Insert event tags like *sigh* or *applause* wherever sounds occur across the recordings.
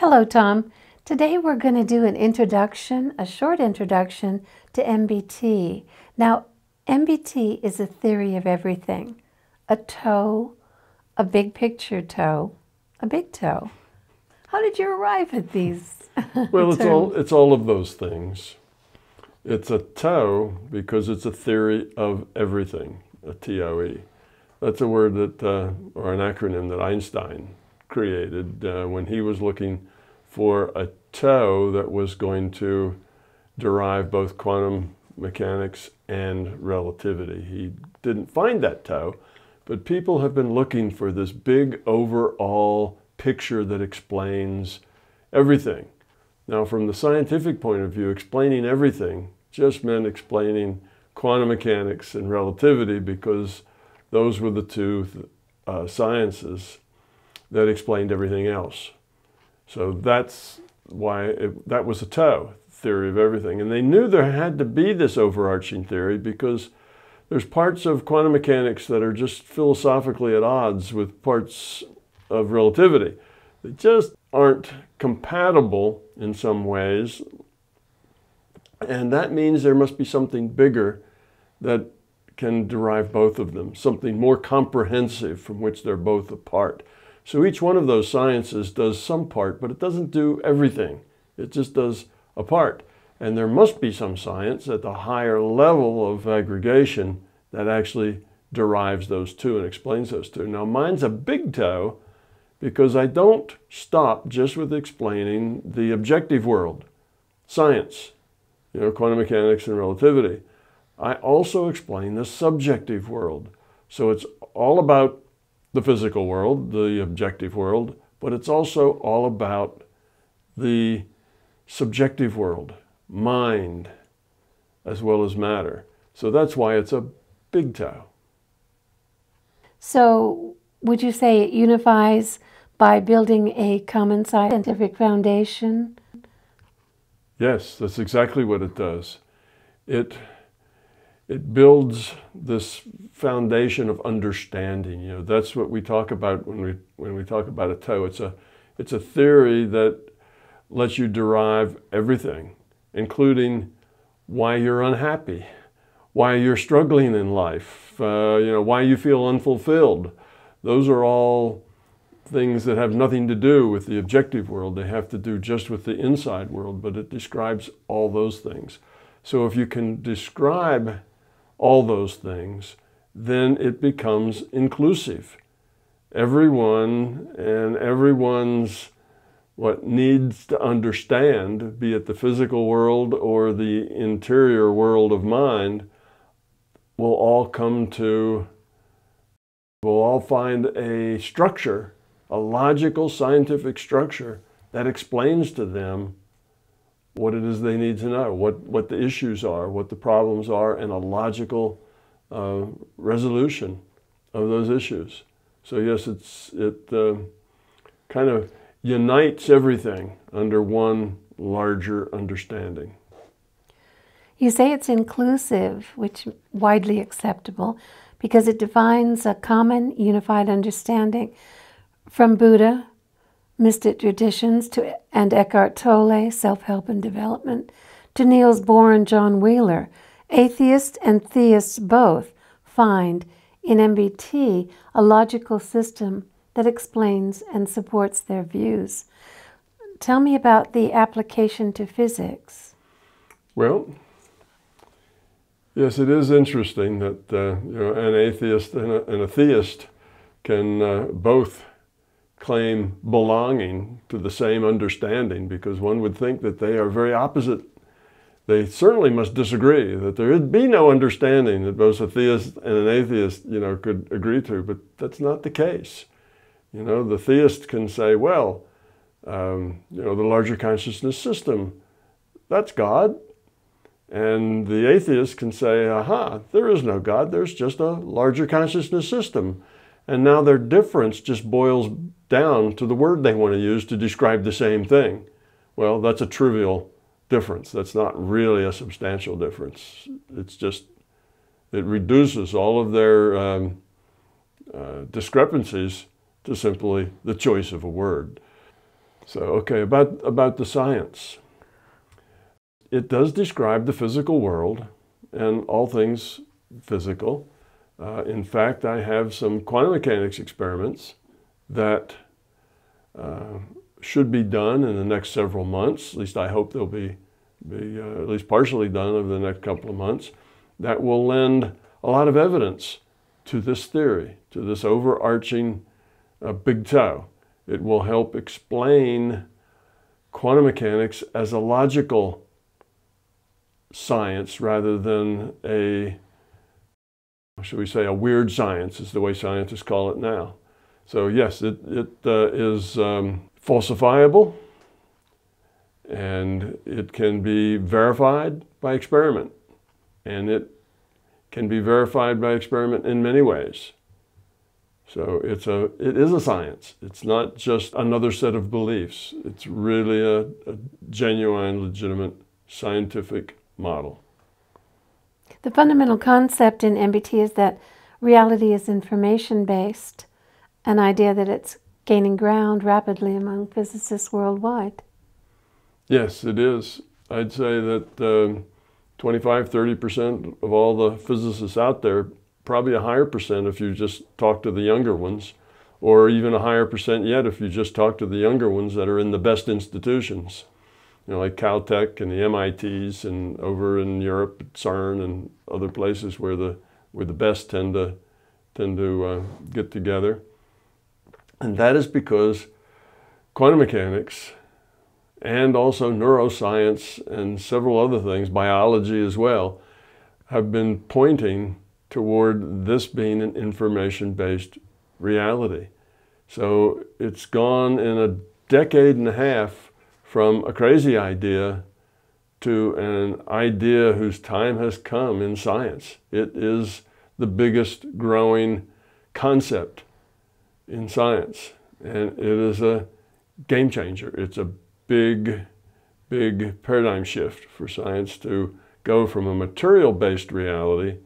Hello, Tom. Today we're going to do an introduction, a short introduction to MBT. Now, MBT is a theory of everything a toe, a big picture toe, a big toe. How did you arrive at these? *laughs* Well, it's all, it's all of those things. It's a toe because it's a theory of everything, a TOE. That's a word that, uh, or an acronym that Einstein created uh, when he was looking for a toe that was going to derive both quantum mechanics and relativity. He didn't find that toe, but people have been looking for this big overall picture that explains everything. Now, from the scientific point of view, explaining everything just meant explaining quantum mechanics and relativity because those were the two uh, sciences that explained everything else. So that's why it, that was a toe theory of everything. And they knew there had to be this overarching theory because there's parts of quantum mechanics that are just philosophically at odds with parts of relativity. They just aren't compatible in some ways. And that means there must be something bigger that can derive both of them, something more comprehensive from which they're both a part. So each one of those sciences does some part, but it doesn't do everything. It just does a part. And there must be some science at the higher level of aggregation that actually derives those two and explains those two. Now, mine's a big toe because I don't stop just with explaining the objective world, science, you know, quantum mechanics and relativity. I also explain the subjective world. So it's all about the physical world, the objective world, but it's also all about the subjective world, mind, as well as matter. So that's why it's a big toe. So, would you say it unifies by building a common scientific foundation? Yes, that's exactly what it does. It it builds this foundation of understanding. You know, that's what we talk about when we when we talk about a toe. It's a it's a theory that lets you derive everything, including why you're unhappy, why you're struggling in life, uh, you know, why you feel unfulfilled. Those are all things that have nothing to do with the objective world. They have to do just with the inside world, but it describes all those things. So if you can describe all those things, then it becomes inclusive. Everyone and everyone's what needs to understand, be it the physical world or the interior world of mind, will all come to, will all find a structure, a logical scientific structure that explains to them what it is they need to know, what, what the issues are, what the problems are, and a logical uh, resolution of those issues. So yes, it's, it uh, kind of unites everything under one larger understanding. You say it's inclusive, which widely acceptable, because it defines a common unified understanding from Buddha mystic traditions to, and Eckhart Tolle, self help and development, to Niels Bohr and John Wheeler. Atheists and theists both find in MBT a logical system that explains and supports their views. Tell me about the application to physics. Well, yes, it is interesting that uh, you know, an atheist and a, and a theist can uh, both claim belonging to the same understanding because one would think that they are very opposite. They certainly must disagree, that there would be no understanding that both a theist and an atheist, you know, could agree to, but that's not the case. You know, the theist can say, well, um, you know, the larger consciousness system, that's God. And the atheist can say, aha, there is no God, there's just a larger consciousness system. And now their difference just boils down to the word they want to use to describe the same thing. Well, that's a trivial difference. That's not really a substantial difference. It's just, it reduces all of their um, uh, discrepancies to simply the choice of a word. So, okay, about, about the science. It does describe the physical world and all things physical. Uh, in fact, I have some quantum mechanics experiments that uh, should be done in the next several months. At least I hope they'll be, be uh, at least partially done over the next couple of months. That will lend a lot of evidence to this theory, to this overarching uh, big toe. It will help explain quantum mechanics as a logical science rather than a, should we say, a weird science is the way scientists call it now. So yes, it, it uh, is um, falsifiable and it can be verified by experiment. And it can be verified by experiment in many ways. So it's a, it is a science. It's not just another set of beliefs. It's really a, a genuine, legitimate scientific model. The fundamental concept in MBT is that reality is information based, an idea that it's gaining ground rapidly among physicists worldwide. Yes, it is. I'd say that uh, 25, 30% of all the physicists out there, probably a higher percent if you just talk to the younger ones, or even a higher percent yet if you just talk to the younger ones that are in the best institutions you know, like Caltech and the MITs and over in Europe, CERN and other places where the where the best tend to tend to uh, get together. And that is because quantum mechanics and also neuroscience and several other things, biology as well, have been pointing toward this being an information-based reality. So it's gone in a decade and a half from a crazy idea to an idea whose time has come in science. It is the biggest growing concept in science, and it is a game changer. It's a big, big paradigm shift for science to go from a material based reality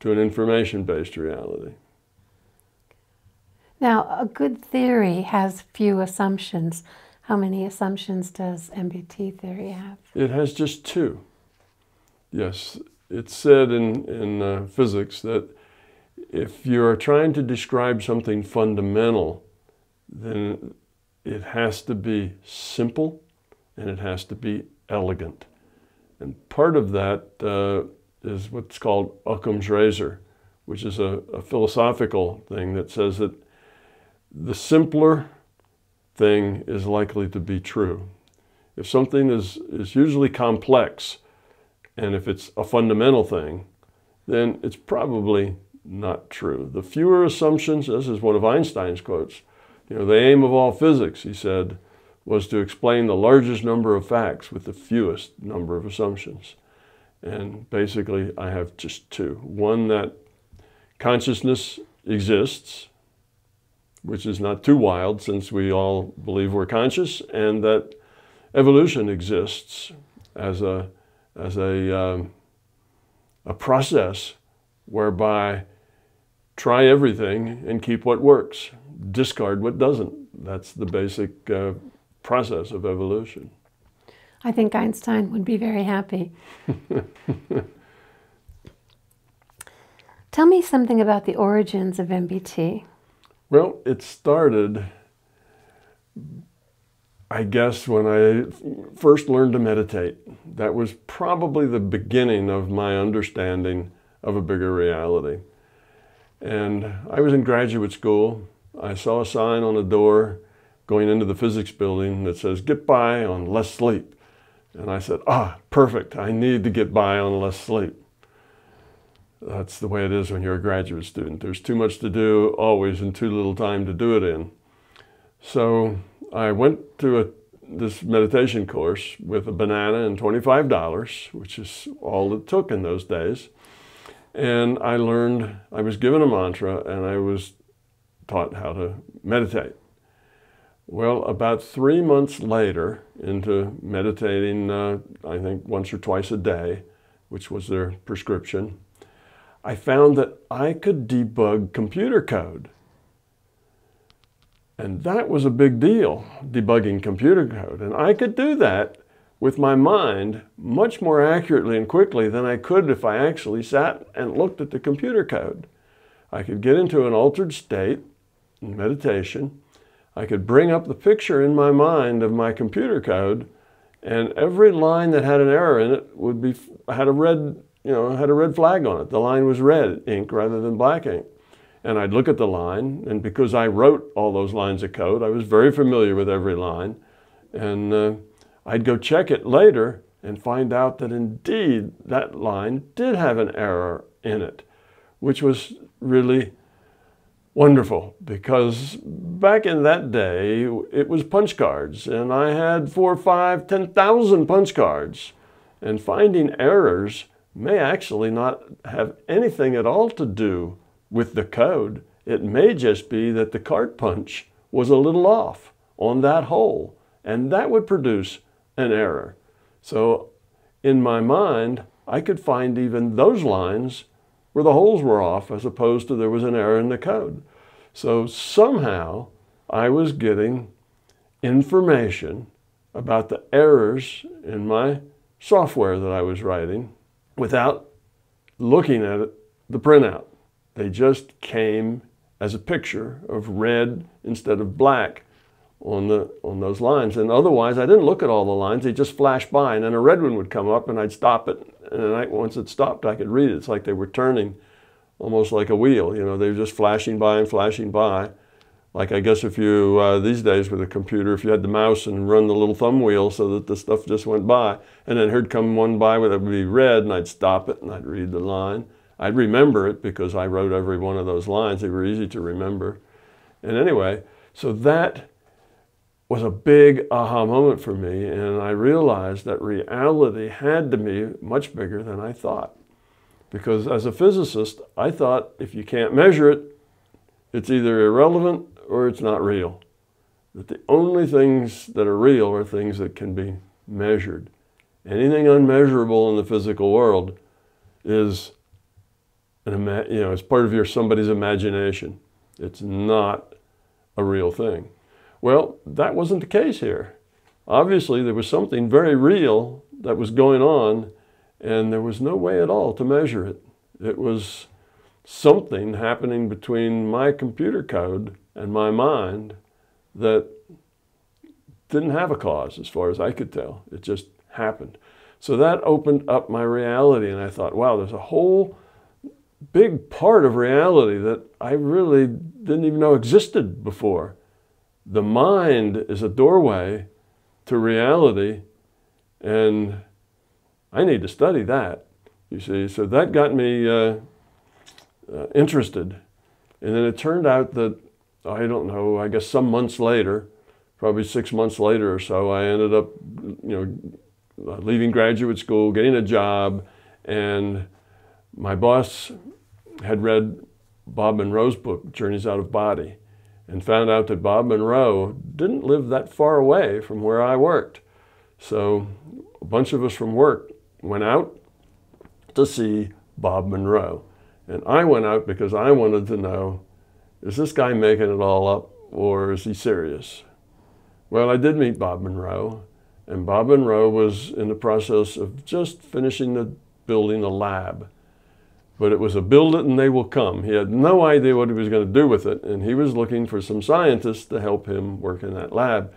to an information based reality. Now, a good theory has few assumptions. How many assumptions does MBT theory have? It has just two. Yes, it's said in, in uh, physics that if you're trying to describe something fundamental, then it has to be simple and it has to be elegant. And part of that uh, is what's called Occam's razor, which is a, a philosophical thing that says that the simpler thing is likely to be true. If something is, is usually complex, and if it's a fundamental thing, then it's probably not true. The fewer assumptions, this is one of Einstein's quotes, you know, the aim of all physics, he said, was to explain the largest number of facts with the fewest number of assumptions. And basically, I have just two. One that consciousness exists, which is not too wild since we all believe we're conscious, and that evolution exists as a, as a, um, a process whereby try everything and keep what works, discard what doesn't. That's the basic uh, process of evolution. I think Einstein would be very happy. *laughs* Tell me something about the origins of MBT. Well, it started, I guess, when I first learned to meditate. That was probably the beginning of my understanding of a bigger reality. And I was in graduate school. I saw a sign on a door going into the physics building that says, get by on less sleep. And I said, ah, perfect. I need to get by on less sleep. That's the way it is when you're a graduate student. There's too much to do always and too little time to do it in. So I went to a, this meditation course with a banana and $25, which is all it took in those days. And I learned, I was given a mantra and I was taught how to meditate. Well, about three months later, into meditating, uh, I think once or twice a day, which was their prescription, I found that I could debug computer code. And that was a big deal, debugging computer code. And I could do that with my mind much more accurately and quickly than I could if I actually sat and looked at the computer code. I could get into an altered state in meditation. I could bring up the picture in my mind of my computer code, and every line that had an error in it would be had a red, you know, had a red flag on it. The line was red ink rather than black ink. And I'd look at the line, and because I wrote all those lines of code, I was very familiar with every line. And uh, I'd go check it later and find out that indeed that line did have an error in it, which was really wonderful because back in that day it was punch cards and I had four, five, ten thousand punch cards. And finding errors may actually not have anything at all to do with the code. It may just be that the card punch was a little off on that hole, and that would produce an error. So in my mind, I could find even those lines where the holes were off as opposed to there was an error in the code. So somehow I was getting information about the errors in my software that I was writing without looking at it, the printout. They just came as a picture of red instead of black on the on those lines. And otherwise, I didn't look at all the lines; they just flashed by, and then a red one would come up, and I'd stop it. And then I, once it stopped, I could read it. It's like they were turning, almost like a wheel. You know, they were just flashing by and flashing by. Like I guess if you uh, these days with a computer, if you had the mouse and run the little thumb wheel so that the stuff just went by, and then here'd come one by where it would be red, and I'd stop it and I'd read the line. I'd remember it because I wrote every one of those lines. They were easy to remember. And anyway, so that was a big aha moment for me, and I realized that reality had to be much bigger than I thought. Because as a physicist, I thought if you can't measure it, it's either irrelevant or it's not real. That the only things that are real are things that can be measured. Anything unmeasurable in the physical world is an, you know, it's part of your somebody's imagination. It's not a real thing. Well, that wasn't the case here. Obviously, there was something very real that was going on, and there was no way at all to measure it. It was something happening between my computer code and my mind that didn't have a cause, as far as I could tell. It just happened. So that opened up my reality, and I thought, wow, there's a whole big part of reality that I really didn't even know existed before the mind is a doorway to reality, and I need to study that, you see. So that got me uh, uh, interested. And then it turned out that, I don't know, I guess some months later, probably six months later or so, I ended up, you know, leaving graduate school, getting a job, and my boss had read Bob Monroe's book, Journeys Out of Body and found out that Bob Monroe didn't live that far away from where I worked. So a bunch of us from work went out to see Bob Monroe. And I went out because I wanted to know is this guy making it all up or is he serious? Well, I did meet Bob Monroe, and Bob Monroe was in the process of just finishing the building a lab but it was a build it and they will come. He had no idea what he was going to do with it, and he was looking for some scientists to help him work in that lab.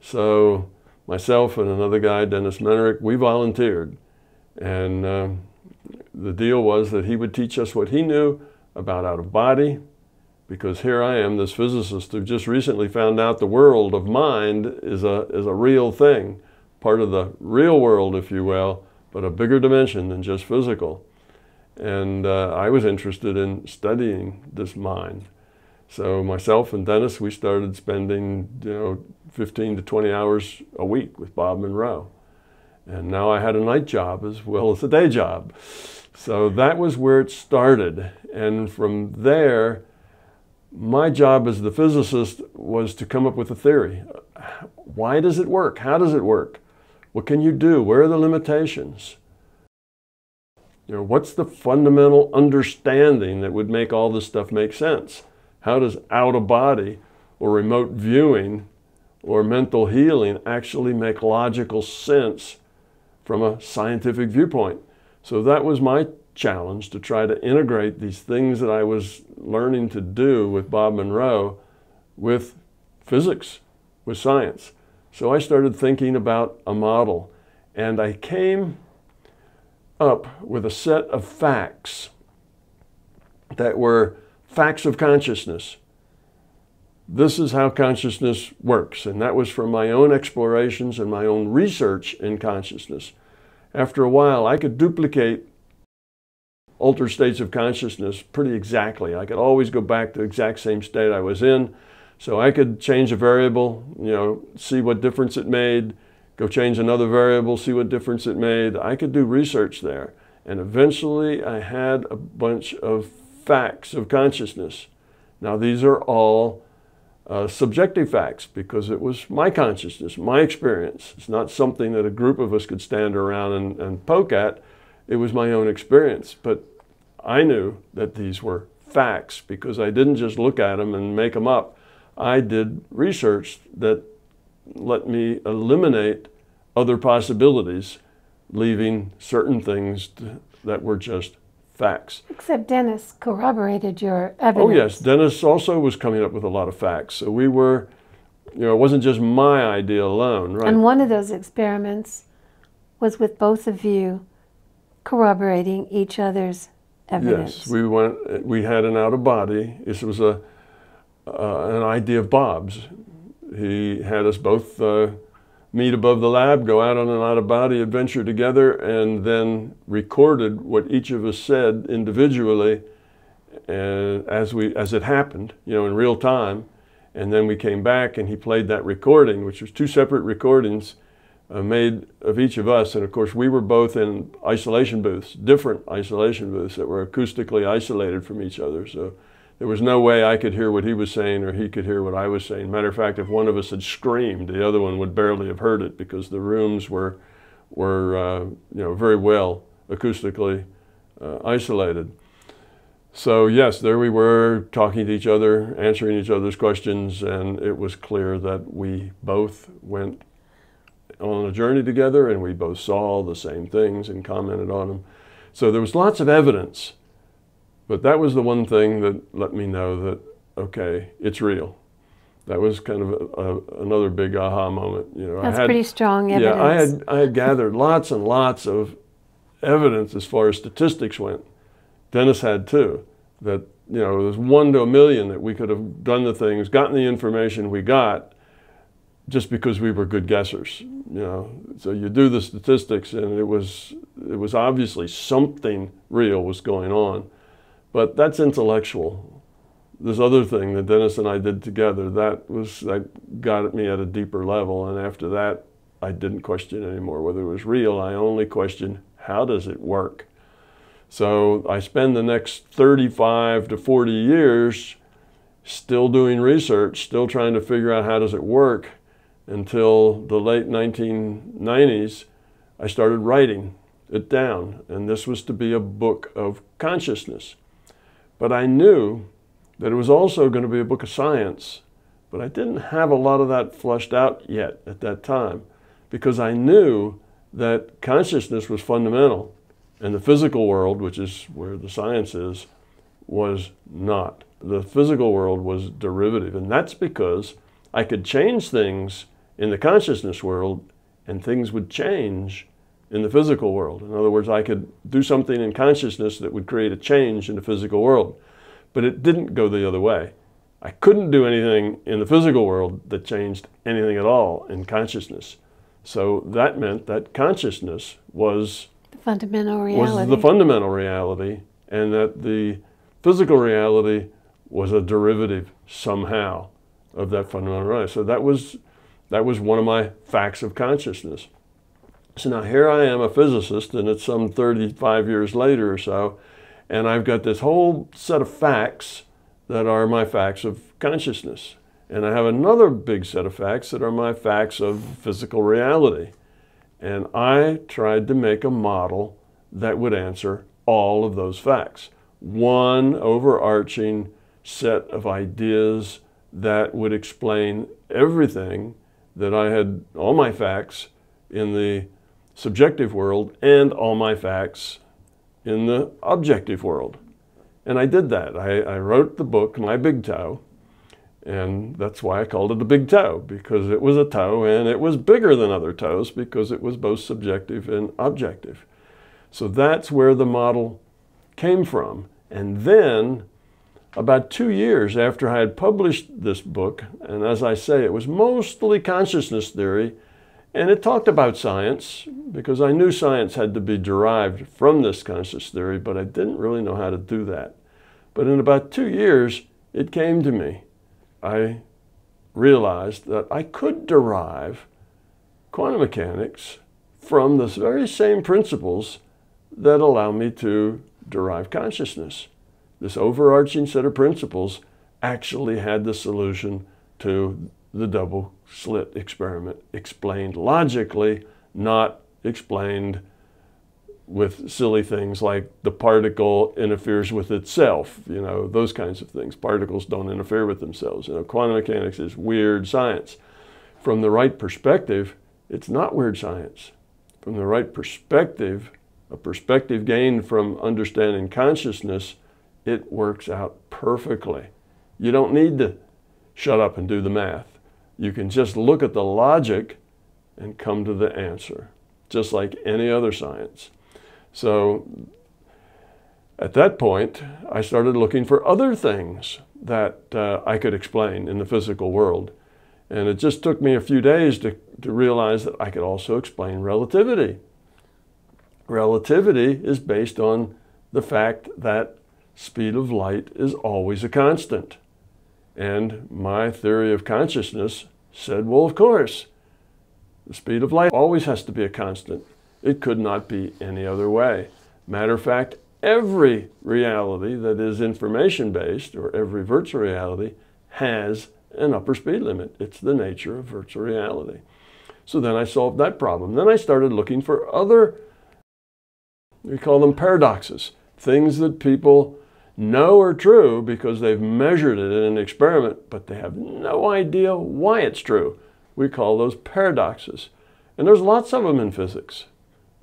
So myself and another guy, Dennis Mennerick, we volunteered. And uh, the deal was that he would teach us what he knew about out of body, because here I am, this physicist who just recently found out the world of mind is a, is a real thing, part of the real world, if you will, but a bigger dimension than just physical. And uh, I was interested in studying this mind. So myself and Dennis, we started spending, you know, 15 to 20 hours a week with Bob Monroe. And now I had a night job as well as a day job. So that was where it started. And from there, my job as the physicist was to come up with a theory. Why does it work? How does it work? What can you do? Where are the limitations? You know, what's the fundamental understanding that would make all this stuff make sense? How does out of body or remote viewing or mental healing actually make logical sense from a scientific viewpoint. So that was my challenge to try to integrate these things that I was learning to do with Bob Monroe with physics, with science. So I started thinking about a model and I came up with a set of facts that were facts of consciousness. This is how consciousness works, and that was from my own explorations and my own research in consciousness. After a while, I could duplicate altered states of consciousness pretty exactly. I could always go back to the exact same state I was in. So I could change a variable, you know, see what difference it made, go change another variable, see what difference it made. I could do research there. And eventually I had a bunch of facts of consciousness. Now, these are all uh, subjective facts because it was my consciousness, my experience. It's not something that a group of us could stand around and, and poke at. It was my own experience. But I knew that these were facts because I didn't just look at them and make them up. I did research that let me eliminate other possibilities, leaving certain things to, that were just facts. Except Dennis corroborated your evidence. Oh, yes. Dennis also was coming up with a lot of facts. So we were, you know, it wasn't just my idea alone, right? And one of those experiments was with both of you corroborating each other's evidence. Yes, we went. We had an out of body. This was a uh, an idea of Bob's. He had us both uh, meet above the lab, go out on an out of body adventure together, and then recorded what each of us said individually and as we as it happened, you know, in real time. And then we came back and he played that recording, which was two separate recordings uh, made of each of us. And of course, we were both in isolation booths, different isolation booths that were acoustically isolated from each other. So there was no way I could hear what he was saying or he could hear what I was saying. Matter of fact, if one of us had screamed, the other one would barely have heard it because the rooms were, were uh, you know, very well acoustically uh, isolated. So yes, there we were talking to each other, answering each other's questions, and it was clear that we both went on a journey together and we both saw the same things and commented on them. So there was lots of evidence but that was the one thing that let me know that, okay, it's real. That was kind of a, a, another big aha moment. You know, That's had, pretty strong evidence. Yeah, I had, I had gathered lots and lots of evidence as far as statistics went. Dennis had too. That, you know, it was one to a million that we could have done the things, gotten the information we got, just because we were good guessers. You know, so you do the statistics, and it was it was obviously something real was going on. But that's intellectual. This other thing that Dennis and I did together, that was that got me at a deeper level. And after that, I didn't question anymore whether it was real. I only questioned how does it work. So I spend the next 35 to 40 years still doing research, still trying to figure out how does it work until the late 1990s I started writing it down and this was to be a book of consciousness. But I knew that it was also going to be a book of science. But I didn't have a lot of that flushed out yet at that time because I knew that consciousness was fundamental and the physical world, which is where the science is, was not. The physical world was derivative. And that's because I could change things in the consciousness world and things would change in the physical world. In other words, I could do something in consciousness that would create a change in the physical world. But it didn't go the other way. I couldn't do anything in the physical world that changed anything at all in consciousness. So that meant that consciousness was the fundamental reality. Was the fundamental reality, and that the physical reality was a derivative somehow of that fundamental reality. So that was that was one of my facts of consciousness. So now here I am, a physicist, and it's some 35 years later or so, and I've got this whole set of facts that are my facts of consciousness. And I have another big set of facts that are my facts of physical reality. And I tried to make a model that would answer all of those facts. One overarching set of ideas that would explain everything that I had, all my facts in the subjective world and all my facts in the objective world. And I did that. I, I wrote the book, My Big Toe, and that's why I called it the Big Toe, because it was a toe and it was bigger than other toes because it was both subjective and objective. So that's where the model came from. And then, about two years after I had published this book, and as I say, it was mostly consciousness theory, and it talked about science because I knew science had to be derived from this conscious theory, but I didn't really know how to do that. But in about two years, it came to me I realized that I could derive quantum mechanics from the very same principles that allow me to derive consciousness. This overarching set of principles actually had the solution to the double slit experiment explained logically, not explained with silly things like the particle interferes with itself, you know, those kinds of things. Particles don't interfere with themselves. You know, quantum mechanics is weird science. From the right perspective, it's not weird science. From the right perspective, a perspective gained from understanding consciousness, it works out perfectly. You don't need to shut up and do the math. You can just look at the logic and come to the answer, just like any other science. So at that point, I started looking for other things that uh, I could explain in the physical world. And it just took me a few days to, to realize that I could also explain relativity. Relativity is based on the fact that speed of light is always a constant. And my theory of consciousness said, well, of course, the speed of light always has to be a constant. It could not be any other way. Matter of fact, every reality that is information based or every virtual reality has an upper speed limit. It's the nature of virtual reality. So then I solved that problem. Then I started looking for other, we call them paradoxes, things that people know are true because they've measured it in an experiment, but they have no idea why it's true. We call those paradoxes. And there's lots of them in physics.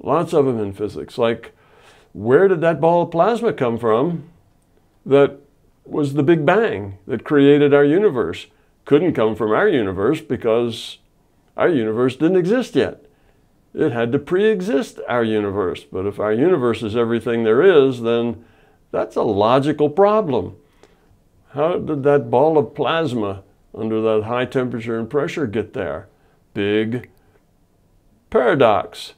Lots of them in physics. Like, where did that ball of plasma come from that was the Big Bang that created our universe? Couldn't come from our universe because our universe didn't exist yet. It had to pre exist our universe. But if our universe is everything there is, then that's a logical problem. How did that ball of plasma under that high temperature and pressure get there? Big paradox.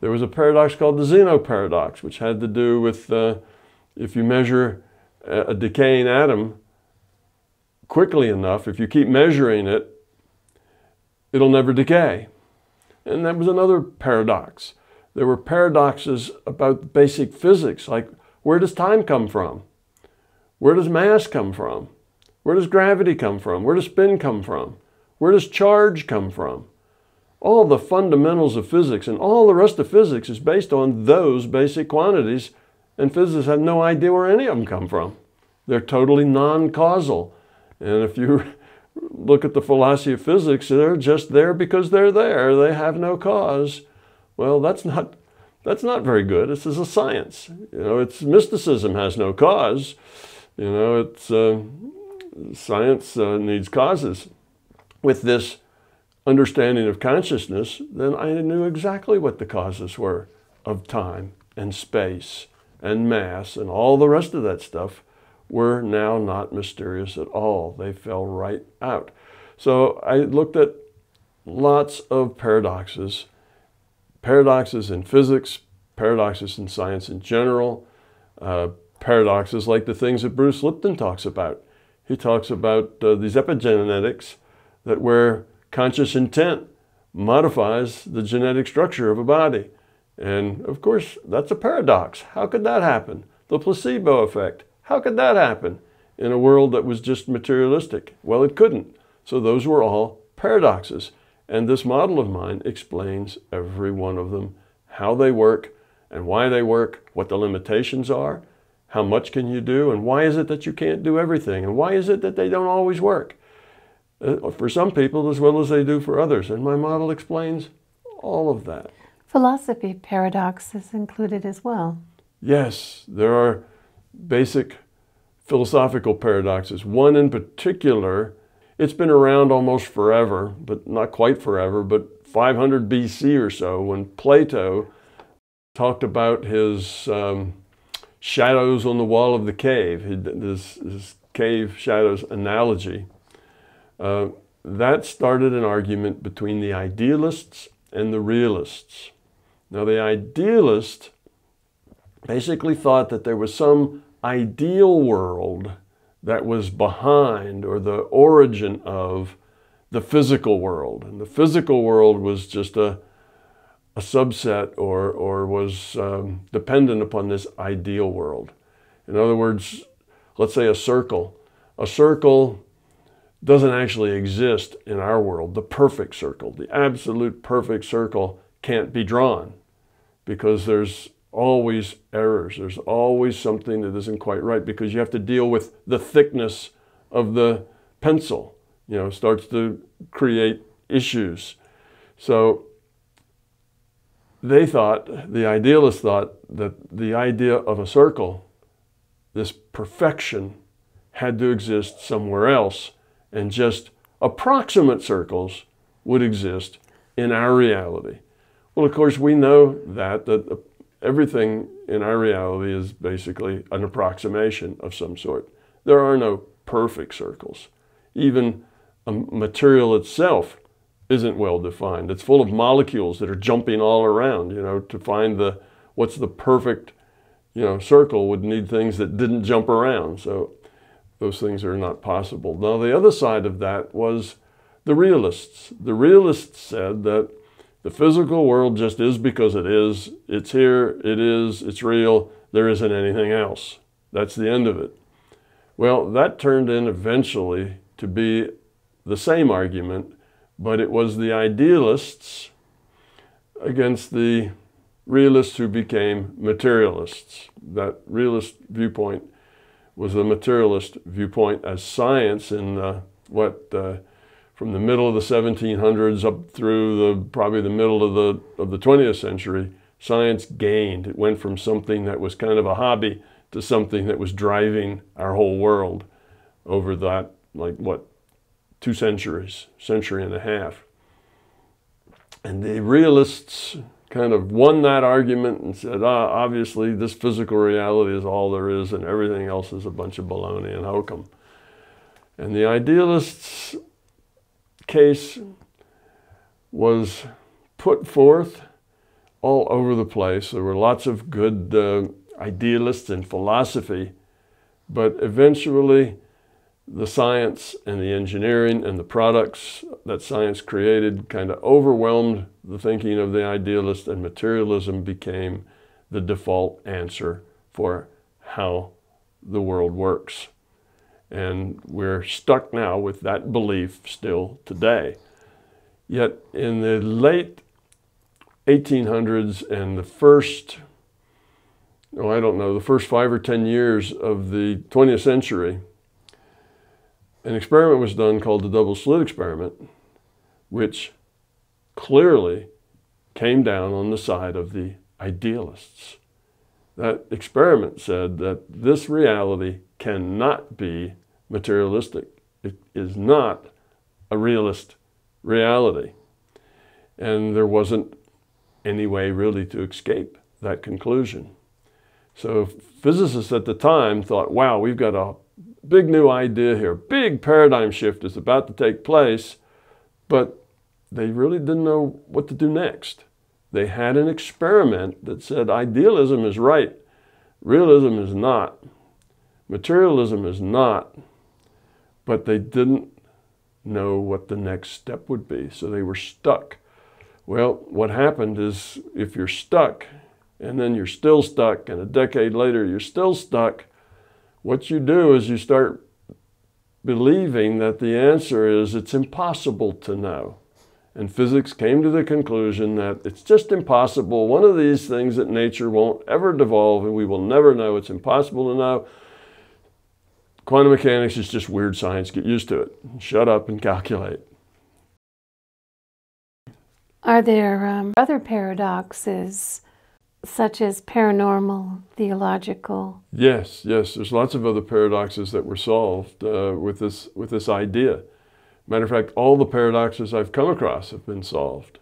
There was a paradox called the Zeno paradox, which had to do with uh, if you measure a decaying atom quickly enough, if you keep measuring it, it'll never decay. And that was another paradox. There were paradoxes about basic physics, like where does time come from? Where does mass come from? Where does gravity come from? Where does spin come from? Where does charge come from? all the fundamentals of physics and all the rest of physics is based on those basic quantities, and physicists have no idea where any of them come from. They're totally non causal. And if you *laughs* look at the philosophy of physics, they're just there because they're there. They have no cause. Well, that's not that's not very good. This is a science. You know, it's mysticism has no cause. You know, it's uh, science uh, needs causes. With this understanding of consciousness, then I knew exactly what the causes were of time and space and mass and all the rest of that stuff were now not mysterious at all. They fell right out. So I looked at lots of paradoxes, paradoxes in physics, paradoxes in science in general, uh, paradoxes like the things that Bruce Lipton talks about. He talks about uh, these epigenetics that where conscious intent modifies the genetic structure of a body. And of course, that's a paradox. How could that happen? The placebo effect. How could that happen in a world that was just materialistic? Well, it couldn't. So those were all paradoxes. And this model of mine explains every one of them, how they work and why they work, what the limitations are, how much can you do, and why is it that you can't do everything, and why is it that they don't always work. uh, for some people as well as they do for others. And my model explains all of that. Philosophy paradox is included as well. Yes, there are basic philosophical paradoxes. One in particular, it's been around almost forever, but not quite forever, but 500 BC or so, when Plato talked about his um, shadows on the wall of the cave, his, his cave shadows analogy. Uh, that started an argument between the idealists and the realists. Now, the idealist basically thought that there was some ideal world that was behind or the origin of the physical world. And the physical world was just a, a subset or, or was um, dependent upon this ideal world. In other words, let's say a circle. A circle doesn't actually exist in our world. The perfect circle, the absolute perfect circle can't be drawn because there's always errors. There's always something that isn't quite right because you have to deal with the thickness of the pencil. You know, starts to create issues. So they thought, the idealists thought that the idea of a circle, this perfection, had to exist somewhere else, and just approximate circles would exist in our reality. Well, of course, we know that, that everything in our reality is basically an approximation of some sort. There are no perfect circles. Even a material itself isn't well defined. It's full of molecules that are jumping all around. You know, to find the what's the perfect, you know, circle would need things that didn't jump around. So those things are not possible. Now the other side of that was the realists. The realists said that the physical world just is because it is. It's here, it is, it's real, there isn't anything else. That's the end of it. Well, that turned in eventually to be the same argument, but it was the idealists against the realists who became materialists. That realist viewpoint was the materialist viewpoint as science in uh, what uh, from the middle of the 1700s up through the probably the middle of the of the 20th century science gained it went from something that was kind of a hobby to something that was driving our whole world over that like what two centuries, century and a half. And the realists kind of won that argument and said, ah, obviously, this physical reality is all there is, and everything else is a bunch of baloney and hokum. And the idealists' case was put forth all over the place. There were lots of good uh, idealists in philosophy, but eventually, the science and the engineering and the products that science created kind of overwhelmed the thinking of the idealist, and materialism became the default answer for how the world works. And we're stuck now with that belief still today. Yet in the late 1800s and the first, oh, I don't know, the first five or 10 years of the 20th century, an experiment was done called the double slit experiment, which clearly came down on the side of the idealists. That experiment said that this reality cannot be materialistic. It is not a realist reality. And there wasn't any way really to escape that conclusion. So physicists at the time thought, wow, we've got a big new idea here. Big paradigm shift is about to take place, but they really didn't know what to do next. They had an experiment that said idealism is right, realism is not, materialism is not, but they didn't know what the next step would be, so they were stuck. Well, what happened is if you're stuck and then you're still stuck, and a decade later you're still stuck, what you do is you start believing that the answer is it's impossible to know. And physics came to the conclusion that it's just impossible. One of these things that nature won't ever devolve and we will never know. It's impossible to know. Quantum mechanics is just weird science. Get used to it. Shut up and calculate. Are there um, other paradoxes, such as paranormal, theological? Yes, yes. There's lots of other paradoxes that were solved uh, with this with this idea. Matter of fact, all the paradoxes I've come across have been solved.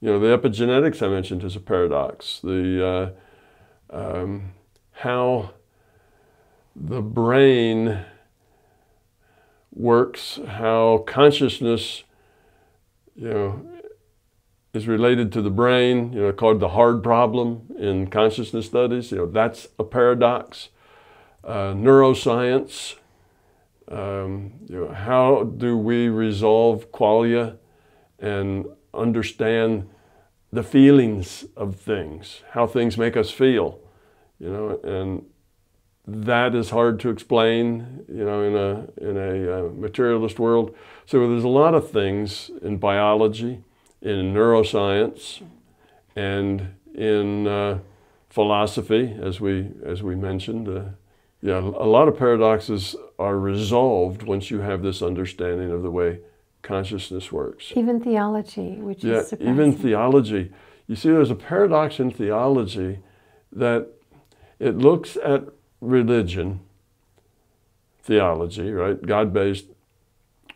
You know, the epigenetics I mentioned is a paradox. The uh, um, how the brain works, how consciousness, you know, is related to the brain, you know, called the hard problem in consciousness studies. You know, that's a paradox. Uh, neuroscience, um, you know, how do we resolve qualia and understand the feelings of things, how things make us feel, you know, and that is hard to explain, you know, in a in a uh, materialist world. So there's a lot of things in biology, in neuroscience, and in uh, philosophy, as we as we mentioned. Uh, yeah, a lot of paradoxes are resolved once you have this understanding of the way consciousness works. Even theology, which yeah, is surprising. even theology. You see, there's a paradox in theology that it looks at religion, theology, right? God based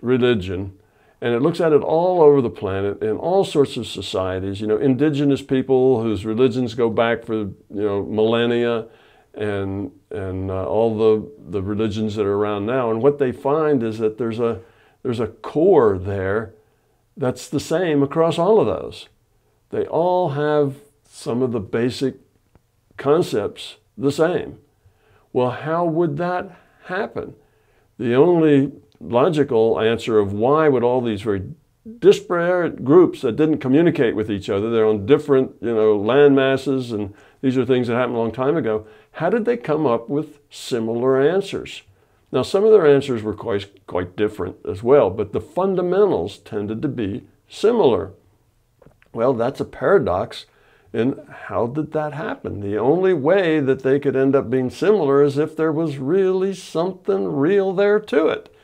religion, and it looks at it all over the planet in all sorts of societies. You know, indigenous people whose religions go back for, you know, millennia and and uh, all the the religions that are around now. And what they find is that there's a there's a core there that's the same across all of those. They all have some of the basic concepts the same. Well, how would that happen? The only logical answer of why would all these very disparate groups that didn't communicate with each other, they're on different, you know, land masses, and these are things that happened a long time ago. How did they come up with similar answers? Now, some of their answers were quite, quite different as well, but the fundamentals tended to be similar. Well, that's a paradox. And how did that happen? The only way that they could end up being similar is if there was really something real there to it.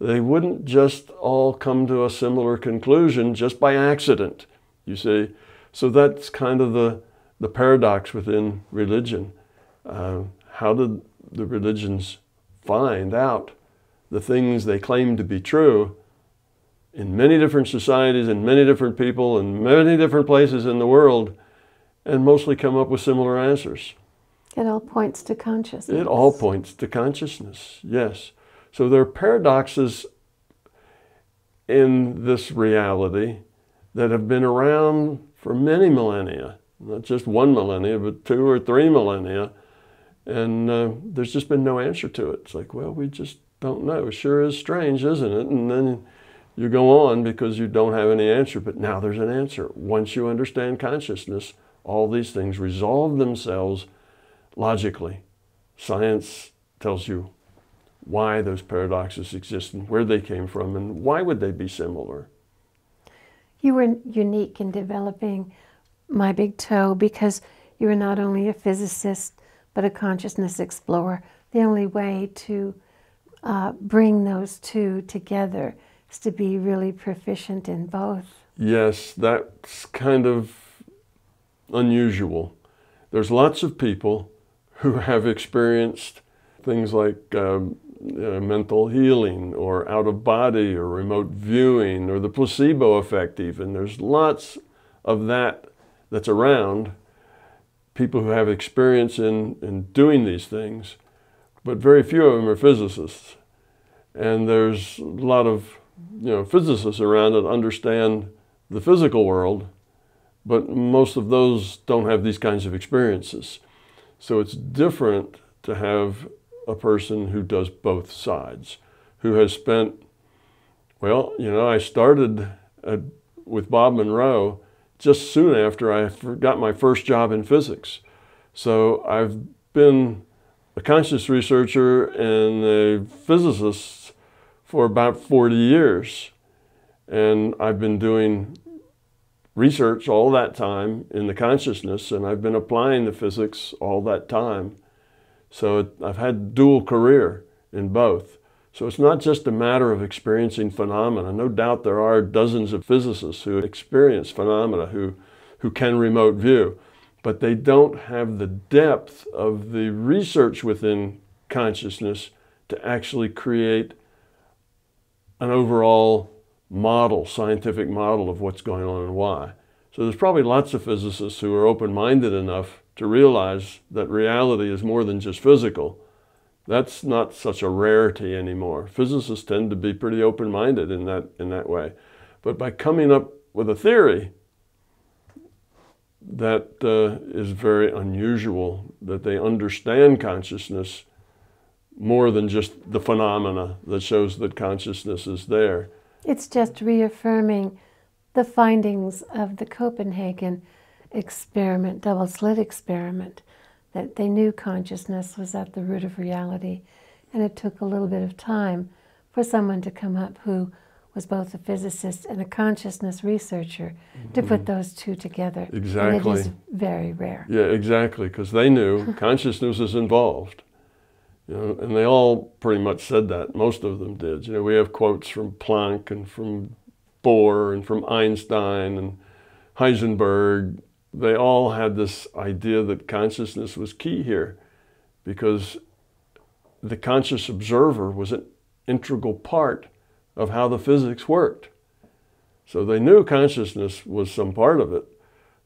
They wouldn't just all come to a similar conclusion just by accident, you see. So that's kind of the, the paradox within religion. Uh, how did the religions find out the things they claim to be true in many different societies and many different people in many different places in the world and mostly come up with similar answers. It all points to consciousness. It all points to consciousness, yes. So there are paradoxes in this reality that have been around for many millennia, not just one millennia, but two or three millennia. And uh, there's just been no answer to it. It's like, well, we just don't know. It sure is strange, isn't it? And then you go on because you don't have any answer. But now there's an answer. Once you understand consciousness, all these things resolve themselves logically. Science tells you why those paradoxes exist and where they came from and why would they be similar. You were unique in developing My Big Toe because you were not only a physicist but a consciousness explorer. The only way to uh, bring those two together is to be really proficient in both. Yes, that's kind of unusual. There's lots of people who have experienced things like um, uh, mental healing or out of body or remote viewing or the placebo effect, even. There's lots of that that's around. People who have experience in, in doing these things, but very few of them are physicists. And there's a lot of you know physicists around that understand the physical world but most of those don't have these kinds of experiences. So it's different to have a person who does both sides, who has spent, well, you know, I started at, with Bob Monroe just soon after I got my first job in physics. So I've been a conscious researcher and a physicist for about 40 years. And I've been doing research all that time in the consciousness, and I've been applying the physics all that time. So I've had dual career in both. So it's not just a matter of experiencing phenomena. No doubt there are dozens of physicists who experience phenomena who, who can remote view, but they don't have the depth of the research within consciousness to actually create an overall model, scientific model of what's going on and why. So there's probably lots of physicists who are open-minded enough to realize that reality is more than just physical that's not such a rarity anymore. Physicists tend to be pretty open-minded in that, in that way. But by coming up with a theory that uh, is very unusual, that they understand consciousness more than just the phenomena that shows that consciousness is there. It's just reaffirming the findings of the Copenhagen experiment, double slit experiment, that they knew consciousness was at the root of reality. And it took a little bit of time for someone to come up who was both a physicist and a consciousness researcher mm-hmm. to put mm-hmm. those two together. Exactly. And it is very rare. Yeah, exactly, because they knew *laughs* consciousness is involved. You know, and they all pretty much said that. Most of them did. You know, we have quotes from Planck and from Bohr and from Einstein and Heisenberg they all had this idea that consciousness was key here because the conscious observer was an integral part of how the physics worked. So they knew consciousness was some part of it,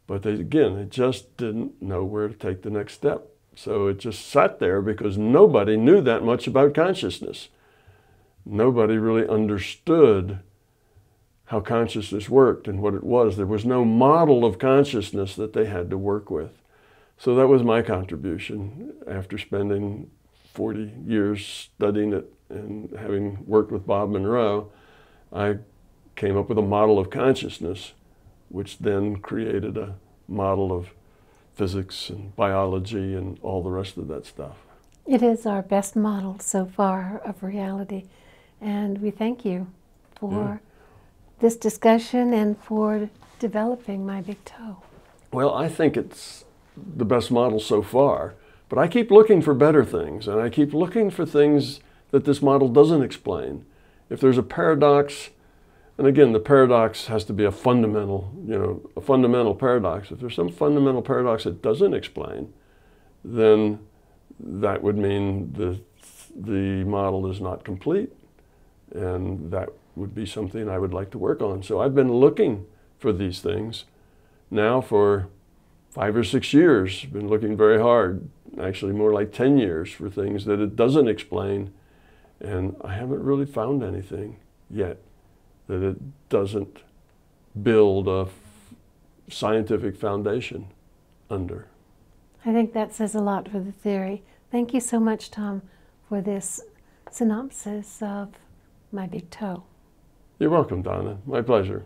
but they, again, they just didn't know where to take the next step. So it just sat there because nobody knew that much about consciousness. Nobody really understood how consciousness worked and what it was. There was no model of consciousness that they had to work with. So that was my contribution after spending 40 years studying it and having worked with Bob Monroe. I came up with a model of consciousness, which then created a model of physics and biology and all the rest of that stuff. It is our best model so far of reality, and we thank you for. Yeah this discussion and for developing my big toe? Well, I think it's the best model so far, but I keep looking for better things, and I keep looking for things that this model doesn't explain. If there's a paradox, and again, the paradox has to be a fundamental, you know, a fundamental paradox. If there's some fundamental paradox it doesn't explain, then that would mean the, the model is not complete, and that would be something I would like to work on. So I've been looking for these things now for five or six years. Been looking very hard, actually more like 10 years for things that it doesn't explain. And I haven't really found anything yet that it doesn't build a scientific foundation under. I think that says a lot for the theory. Thank you so much, Tom, for this synopsis of my big toe. You're welcome, Donna. My pleasure.